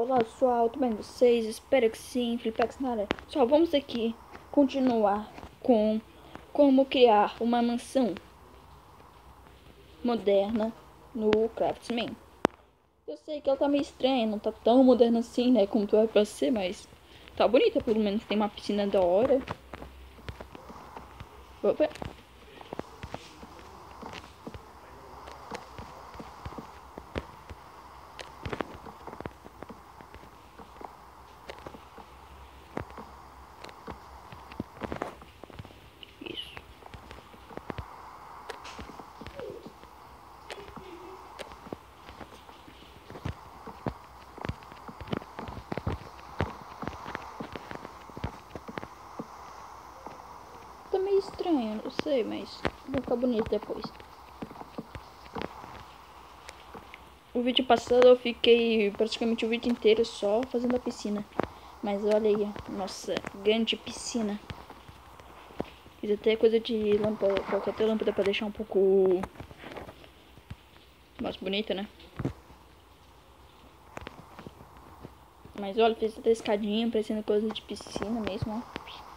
Olá pessoal, tudo bem com vocês? Espero que sim, Flipex na área. Só vamos aqui continuar com como criar uma mansão moderna no Craftsman. Eu sei que ela tá meio estranha, não tá tão moderna assim, né, como tu vai pra ser, mas tá bonita, pelo menos tem uma piscina da hora. Opa. Isso. Tá meio estranho, não sei, mas vai ficar bonito depois. O vídeo passado eu fiquei praticamente o vídeo inteiro só fazendo a piscina. Mas olha aí, nossa, grande piscina. Fiz até coisa de lâmpada, coloquei até lâmpada pra deixar um pouco mais bonita, né? Mas olha, fiz até escadinha, parecendo coisa de piscina mesmo, ó.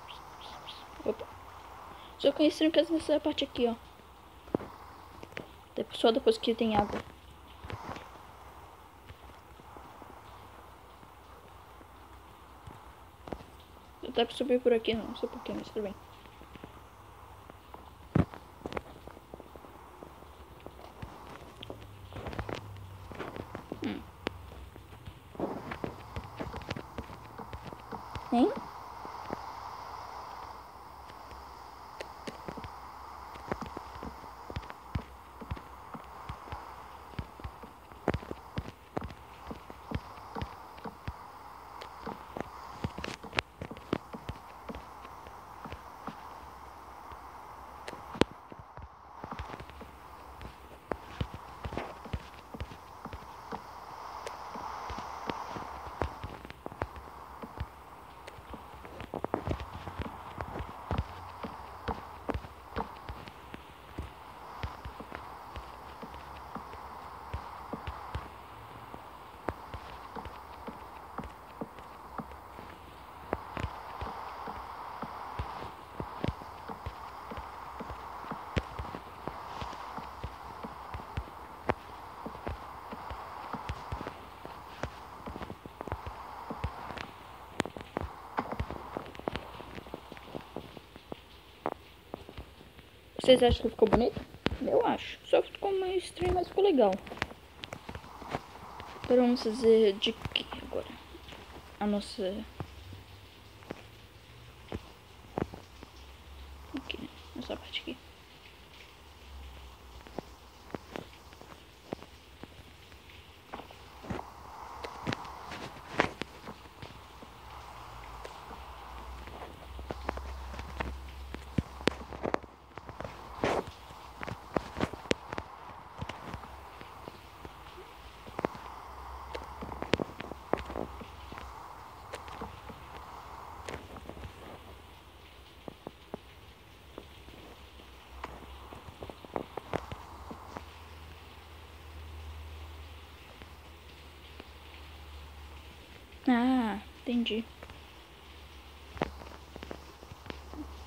Só que é estranho que essa parte aqui, ó. Só depois que tem água. Dá pra subir por aqui, não sei porquê, mas tudo bem. Hum. Hein? Vocês acham que ficou bonito? Eu acho. Só ficou meio estranho, mas ficou legal. Agora vamos fazer de que agora? A nossa... Aqui, né? Essa parte aqui. Ah, entendi.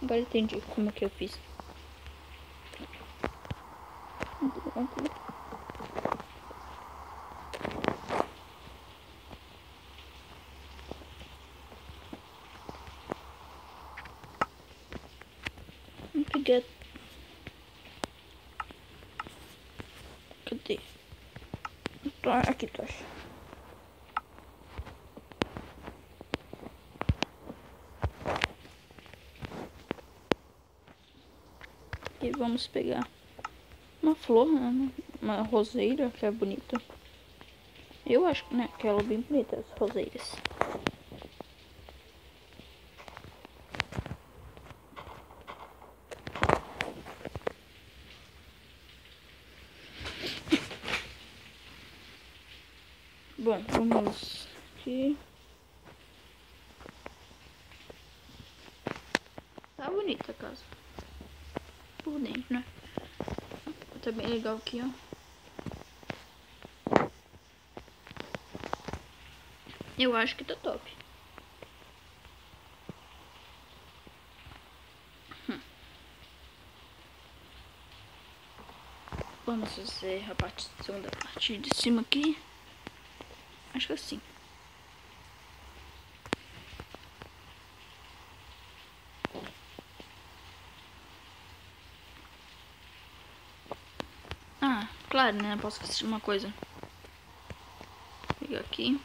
Agora entendi como que eu fiz. Pegar. Cadê? Aqui, tá. E vamos pegar uma flor, né? uma roseira, que é bonita. Eu acho né, que ela é bem bonita, as roseiras. Bom, vamos aqui. Tá bonita a casa por dentro, né? Tá bem legal aqui, ó. Eu acho que tá top. Hum. Vamos fazer a parte, segunda parte de cima aqui. Acho que é assim. Ah, claro, né? Posso esquecer uma coisa. Pegar aqui.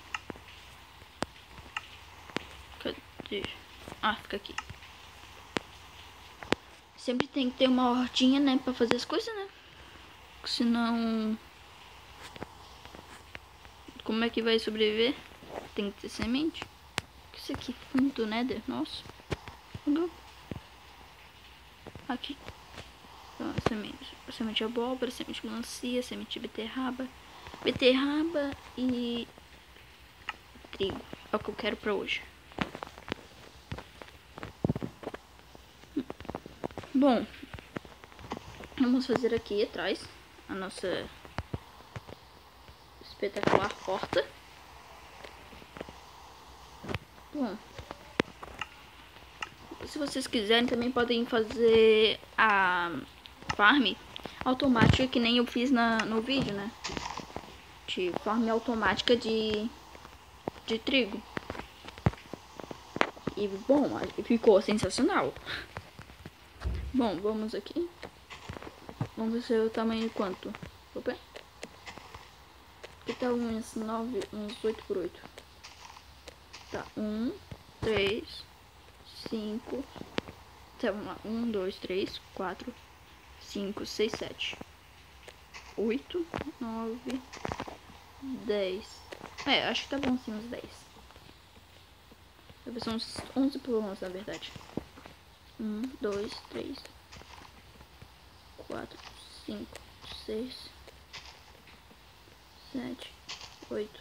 Cadê? Ah, fica aqui. Sempre tem que ter uma hortinha, né? Pra fazer as coisas, né? Senão... Como é que vai sobreviver? Tem que ter semente. Isso aqui, fundo do nether, nossa. Aqui. Então, semente. Semente de abóbora, semente de melancia, semente de beterraba. Beterraba e trigo. É o que eu quero pra hoje. Bom, vamos fazer aqui atrás a nossa espetacular porta. Bom, se vocês quiserem também podem fazer a farm automática que nem eu fiz na, no vídeo, né? De farm automática de, de trigo. E bom, ficou sensacional. Bom, vamos aqui. Vamos ver o tamanho de quanto. Opa. Aqui tá uns 9, uns 8 por 8. Tá, 1, 3, 5. Tá, vamos lá. 1, 2, 3, 4, 5, 6, 7. 8, 9, 10. É, acho que tá bom sim, uns 10. São uns 11 por 11, na verdade. Um, dois, três, quatro, cinco, seis, sete, oito,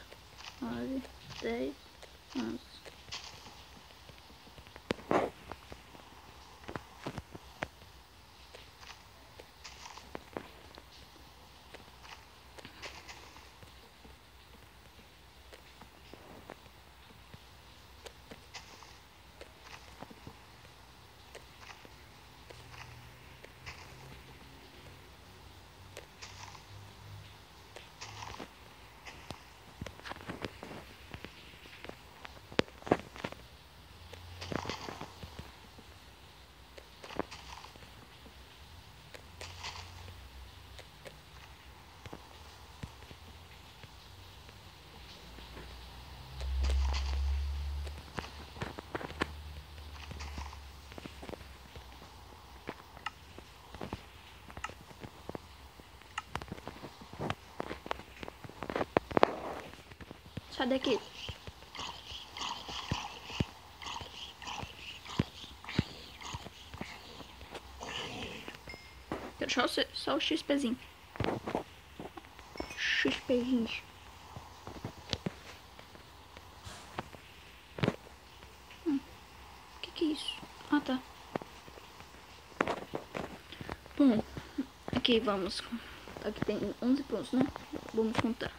nove, dez, onze. Sai daqui. Quero só, o- só o XPzinho. XPzinho. Hum. Que que é isso? Ah, tá. Bom, aqui vamos. Aqui tem 11 pontos, né? Vamos contar.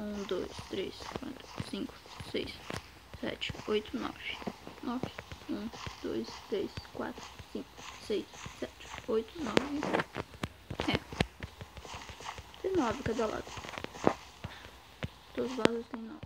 1, 2, 3, 4, 5, 6, 7, 8, 9. 9. 1, 2, 3, 4, 5, 6, 7, 8, 9. É. Tem 9 cada lado. Todos os lados tem 9.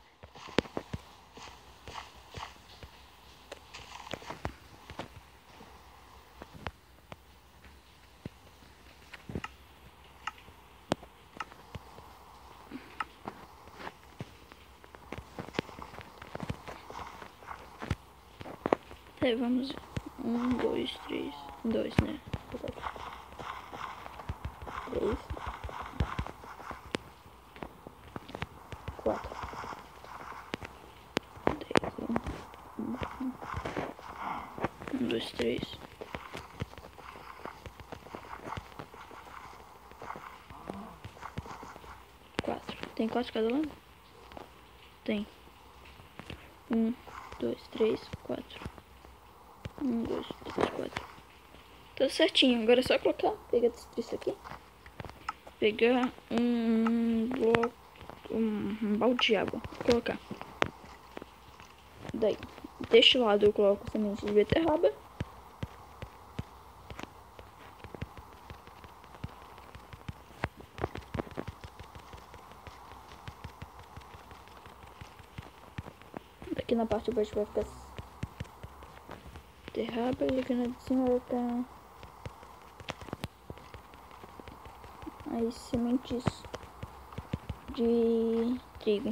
É, vamos. Um, dois, três. Dois, né? Três. Quatro. Um, um. um dois, três. Quatro. Tem quatro cada lado? Tem. Um, dois, três, quatro. Um, dois, três, quatro. Tá certinho. Agora é só colocar. Pegar isso aqui. Pegar um bloco. Um, um balde de água. Colocar. daí. Deste lado eu coloco semente de beterraba. Aqui na parte de baixo vai ficar beterraba e aqui na de cima vai ficar as sementes de trigo.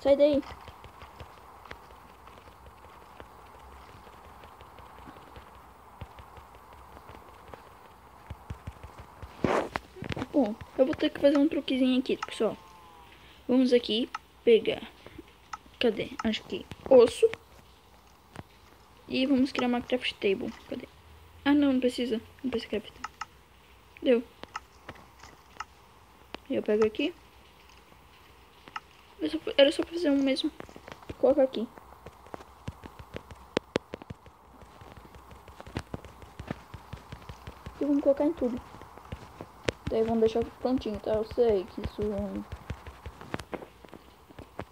Sai daí. Bom, eu vou ter que fazer um truquezinho aqui, pessoal. Vamos aqui pegar. Cadê? Acho que osso. E vamos criar uma craft table. Cadê? Ah, não, não precisa. Não precisa craft. Deu. Eu pego aqui. Era só, era só fazer um mesmo. Coloca aqui. E vamos colocar em tudo. Daí vamos deixar prontinho, tá? Eu sei que isso...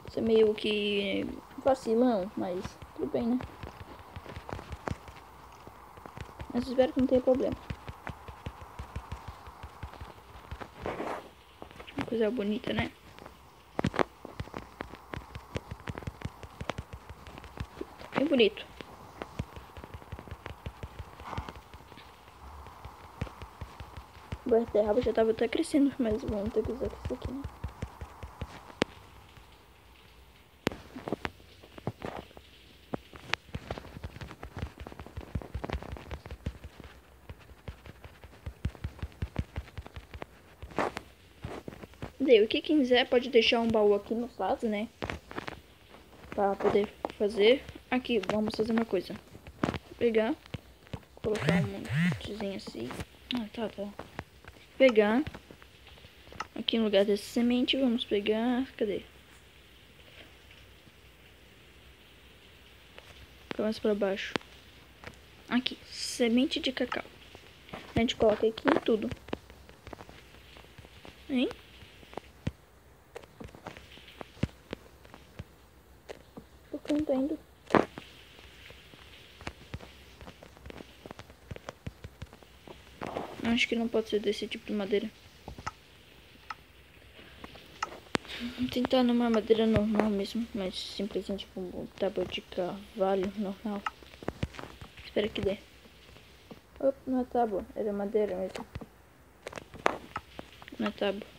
Isso é meio que vacilão, mas tudo bem, né? Mas espero que não tenha problema. Uma coisa bonita, né? Bem bonito. O beterraba já tava até crescendo, mas vamos ter que usar isso aqui, né? Deu, que quiser pode deixar um baú aqui no lado, né? Pra poder fazer. Aqui, vamos fazer uma coisa. Vou pegar, colocar um montezinho assim. Ah, tá, tá. Pegar. Aqui no lugar dessa semente, vamos pegar. Cadê? Mais pra baixo. Aqui, semente de cacau. A gente coloca aqui em tudo. Hein? Indo? Acho que não pode ser desse tipo de madeira. Vou tentar numa madeira normal mesmo, mas simplesmente com um tábua de carvalho normal. Espera que dê. Opa, não é tábua, era madeira mesmo. Não é tábua.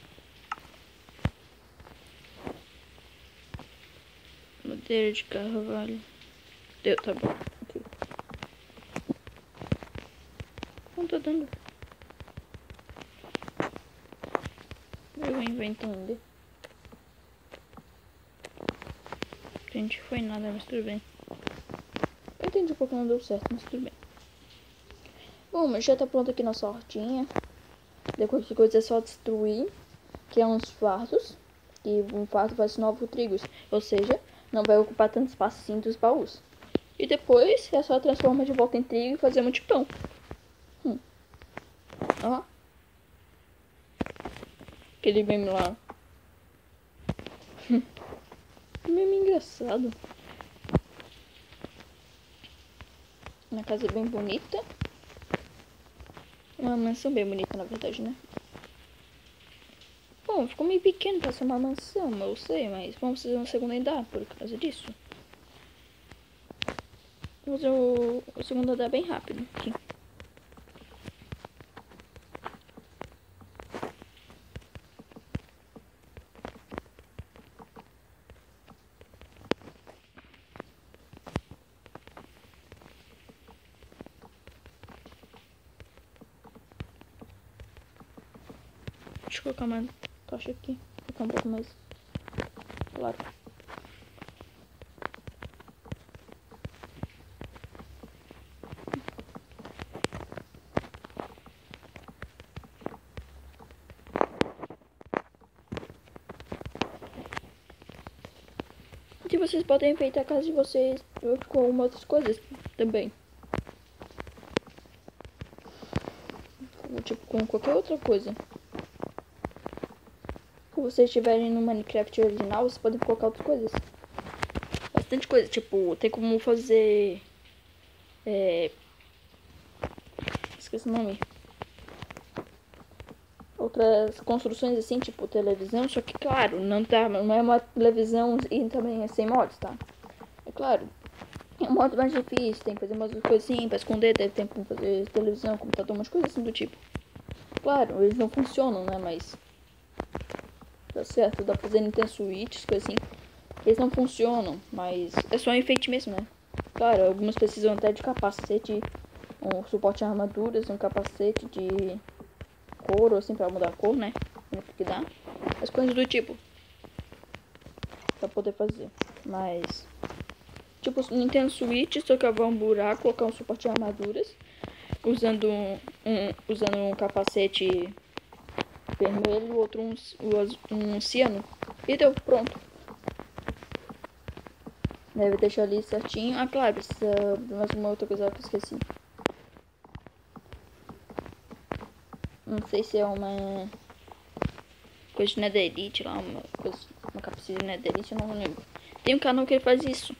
Madeira de carvalho. Deu, tá bom. Aqui. Não tá dando. Eu inventando. Gente, foi nada, mas tudo bem. Eu entendi pouco não deu certo, mas tudo bem. Bom, mas já tá pronto aqui nossa hortinha. Depois que coisa é só destruir. Que é uns fardos. E um fardo faz nove trigos. Ou seja, não vai ocupar tanto espaço assim dos baús. E depois é só transformar de volta em trigo e fazer um de pão. Hum. Ó. Aquele meme lá. meme engraçado. Uma casa bem bonita. Uma mansão bem bonita, na verdade, né? Bom, ficou meio pequeno pra ser uma mansão, eu sei, mas vamos fazer um segundo andar por causa disso. Vou fazer o segundo andar bem rápido aqui. Deixa eu colocar uma tocha aqui. Ficar um pouco mais claro. E vocês podem enfeitar a casa de vocês com outras coisas também. Tipo, com qualquer outra coisa. Se vocês estiverem no Minecraft original, vocês podem colocar outras coisas. bastante coisa. Tipo, tem como fazer. É. Esqueci o nome. Outras construções assim, tipo televisão, só que claro, não tá. Não é uma televisão e também é sem mods, tá? É claro. É um modo mais difícil, tem que fazer umas coisas assim pra esconder, deve tempo pra fazer televisão, computador, umas coisas assim do tipo. Claro, eles não funcionam, né? Mas. Tá certo, dá pra fazer Nintendo Switch, coisas assim. Eles não funcionam, mas é só um enfeite mesmo, né? Claro, algumas precisam até de capacete, um suporte a armaduras, um capacete de couro, assim, pra mudar a cor, né? Que dá. As coisas do tipo. Pra poder fazer. Mas. Tipo, Nintendo Switch, só vou um buraco, colocar um suporte de armaduras. Usando um, um usando um capacete vermelho, outro um, um ciano. E deu, pronto. Deve deixar ali certinho. Ah, claro, precisa de mais uma outra coisa que eu esqueci. Não sei se é uma coisa de Netherite lá, uma coisa, uma capacete de Netherite, eu não lembro. Tem um canal que ele faz isso.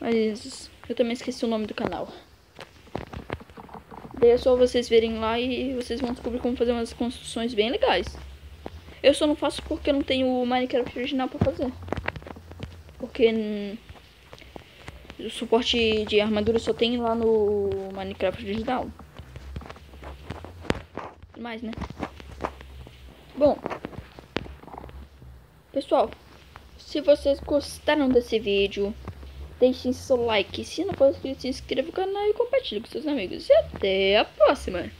Mas eu também esqueci o nome do canal. Daí é só vocês verem lá e vocês vão descobrir como fazer umas construções bem legais. Eu só não faço porque eu não tenho o Minecraft original pra fazer. Porque o suporte de armadura só tem lá no Minecraft original. Mais, né? Bom. Pessoal, se vocês gostaram desse vídeo, deixem seu like. Se não for inscrito, se inscreva no canal e compartilhe com seus amigos. E até a próxima!